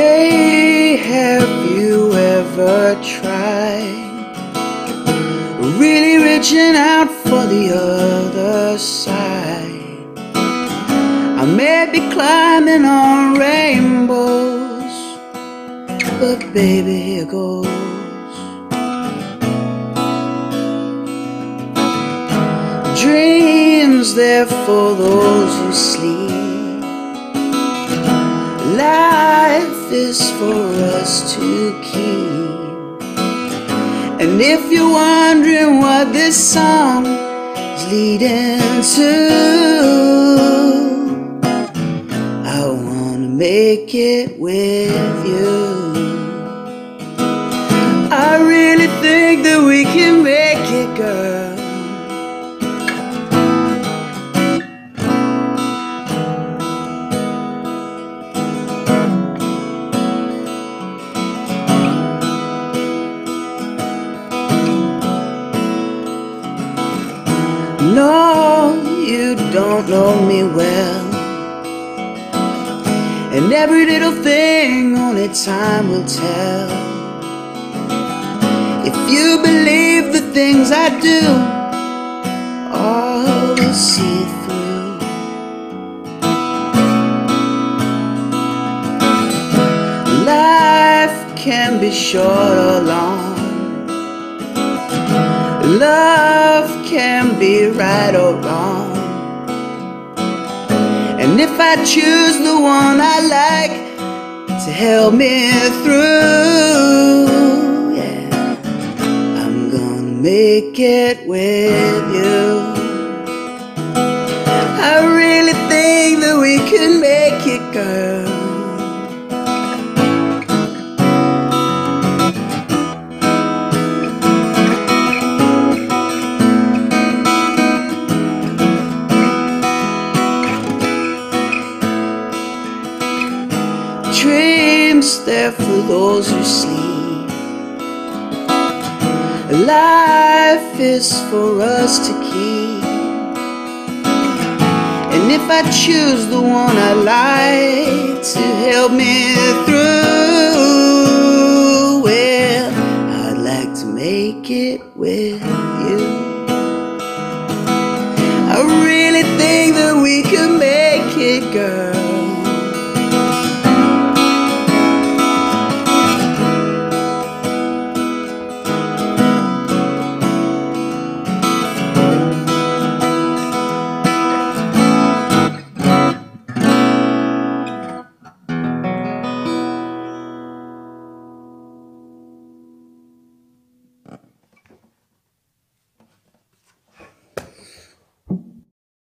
Hey, have you ever tried really reaching out for the other side? I may be climbing on rainbows, but baby, here goes. Dreams there for those who sleep. Is for us to keep. And if you're wondering what this song is leading to, I wanna make it with you. I really think that we can make it, girl. No, you don't know me well. And every little thing only time will tell. If you believe the things I do, all will see through. Life can be short or long. Love can be right or wrong. And if I choose the one I like to help me through, yeah, I'm gonna make it with you. rest there for those who sleep. Life is for us to keep. And if I choose the one I like to help me through, well, I'd like to make it with you. I really think that we could make it, girl.